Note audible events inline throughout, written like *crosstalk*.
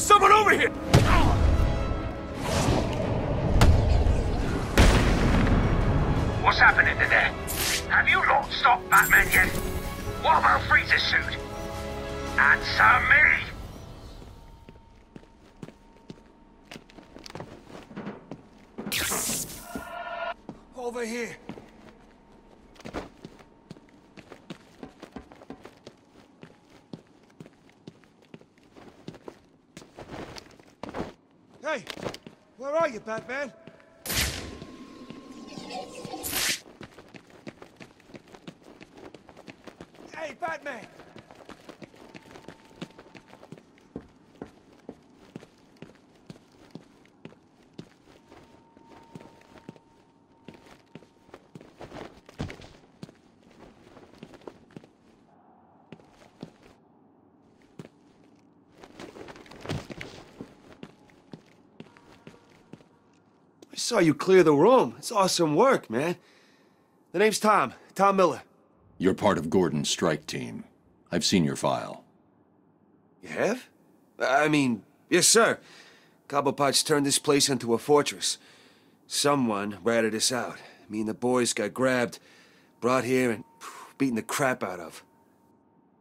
There's someone over here! What's happening in there? Have you lot stopped Batman yet? What about Freeze's suit? Answer me! Over here. Hey, where are you, Batman? Hey, Batman! Saw you clear the room. It's awesome work, man. The name's Tom. Tom Miller. You're part of Gordon's strike team. I've seen your file. You have? I mean, yes, sir. Cobblepot's turned this place into a fortress. Someone ratted us out. Me and the boys got grabbed, brought here, and beaten the crap out of.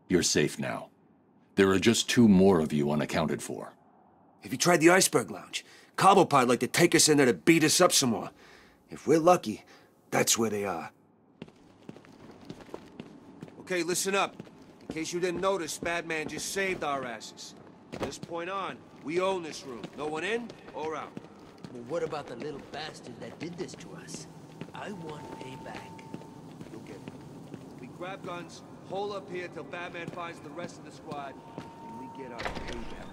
You're safe now. There are just two more of you unaccounted for. Have you tried the Iceberg Lounge? Cobblepot like to take us in there to beat us up some more. If we're lucky, that's where they are. Okay, listen up. In case you didn't notice, Batman just saved our asses. From this point on, we own this room. No one in or out. Well, what about the little bastard that did this to us? I want payback. You'll get it. We grab guns, hole up here till Batman finds the rest of the squad, and we get our payback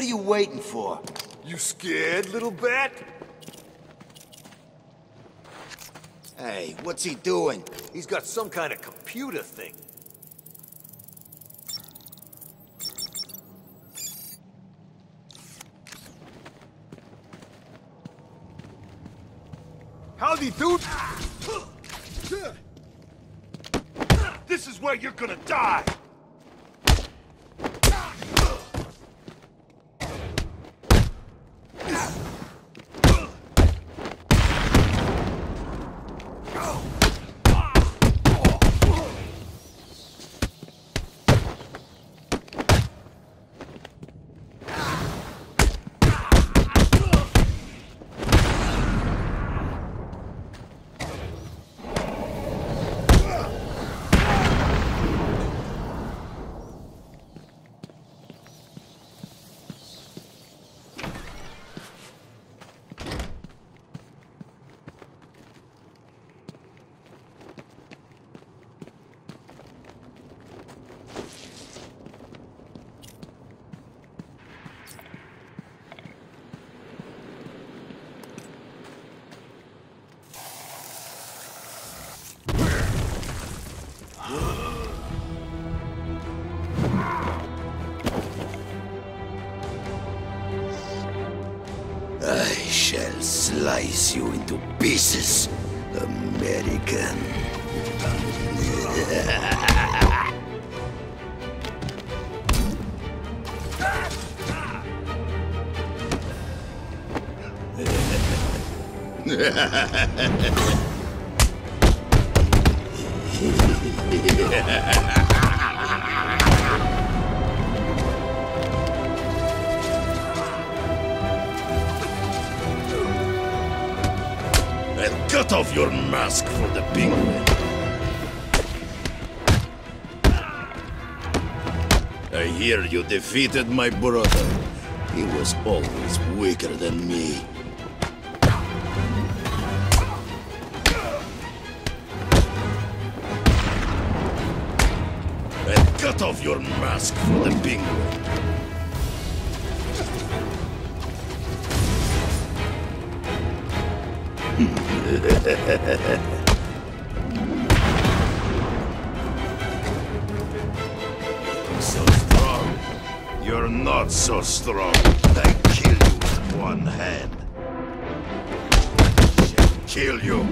What are you waiting for? You scared, little bat? Hey, what's he doing? He's got some kind of computer thing. Howdy, dude! Ah! This is where you're gonna die! Slice you into pieces, American. *laughs* cut off your mask for the penguin. I hear you defeated my brother. He was always weaker than me. And cut off your mask for the penguin. So strong. You're not so strong. I kill you with one hand. Kill you.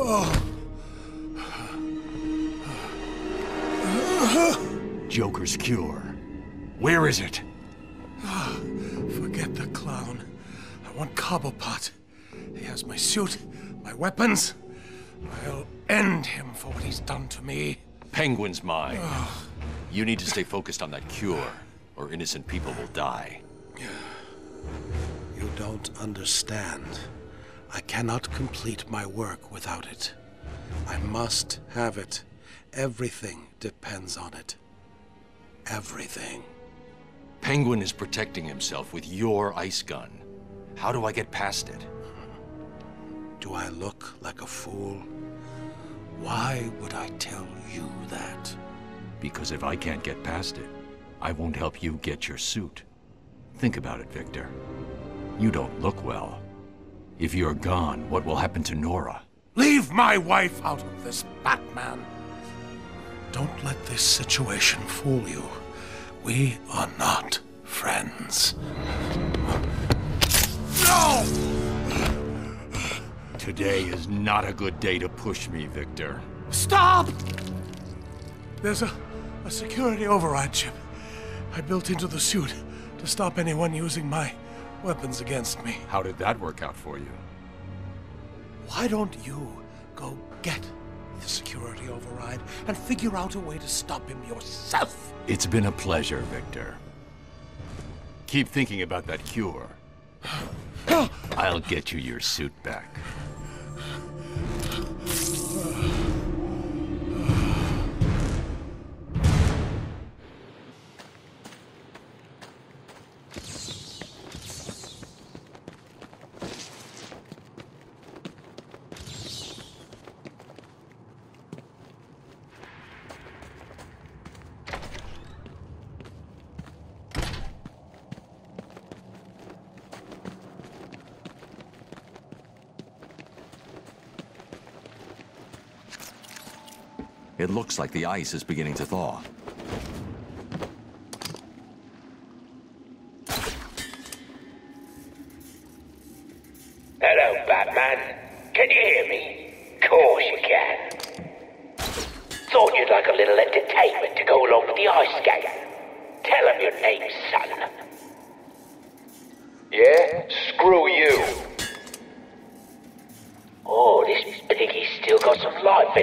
*sighs* Joker's cure. Where is it? Forget the clown. I want Cobblepot. He has my suit, my weapons. I'll end him for what he's done to me. Penguin's mine. You need to stay focused on that cure, or innocent people will die. You don't understand. I cannot complete my work without it. I must have it. Everything depends on it. Everything. Penguin is protecting himself with your ice gun. How do I get past it? Do I look like a fool? Why would I tell you that? Because if I can't get past it, I won't help you get your suit. Think about it, Victor. You don't look well. If you're gone, what will happen to Nora? Leave my wife out of this, Batman. Don't let this situation fool you. We are not friends. No! Today is not a good day to push me, Victor. Stop! There's a, a security override chip I built into the suit to stop anyone using my weapons against me. How did that work out for you? Why don't you go get the security override and figure out a way to stop him yourself? It's been a pleasure, Victor. Keep thinking about that cure. *gasps* I'll get you your suit back. It looks like the ice is beginning to thaw. Hello, Batman. Can you hear me? Course you can. Thought you'd like a little entertainment to go along with the ice game. Tell him your name, son. Yeah? Screw you. Oh, this piggy's still got some life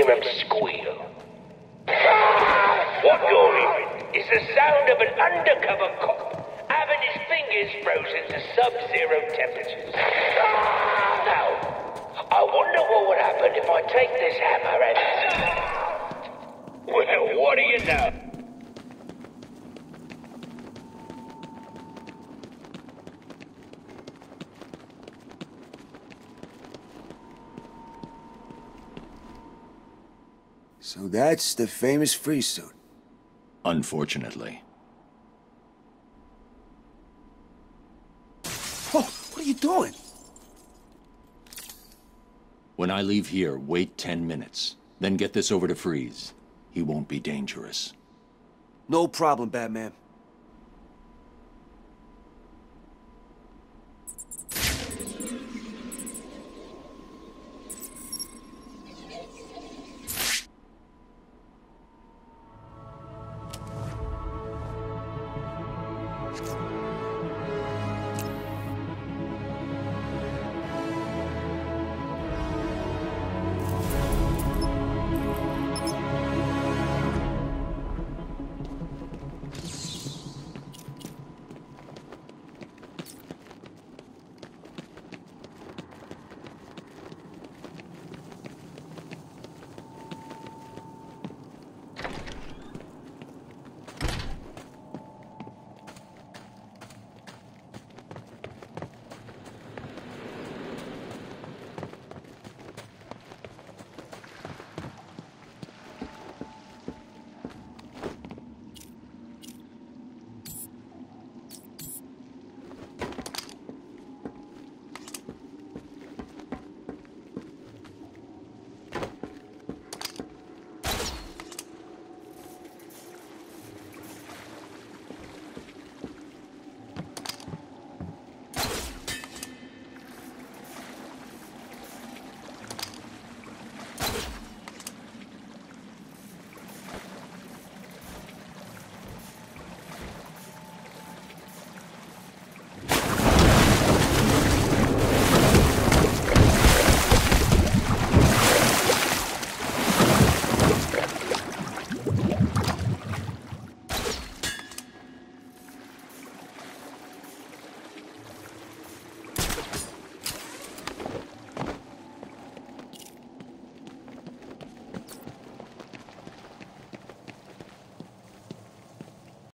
hear him squeal. What you're hearing is the sound of an undercover cop having his fingers frozen to sub-zero temperatures. Now, I wonder what would happen if I take this hammer and... Well, what do you know? So that's the famous free suit. Unfortunately. Oh, what are you doing? When I leave here, wait 10 minutes. Then get this over to Freeze. He won't be dangerous. No problem, Batman.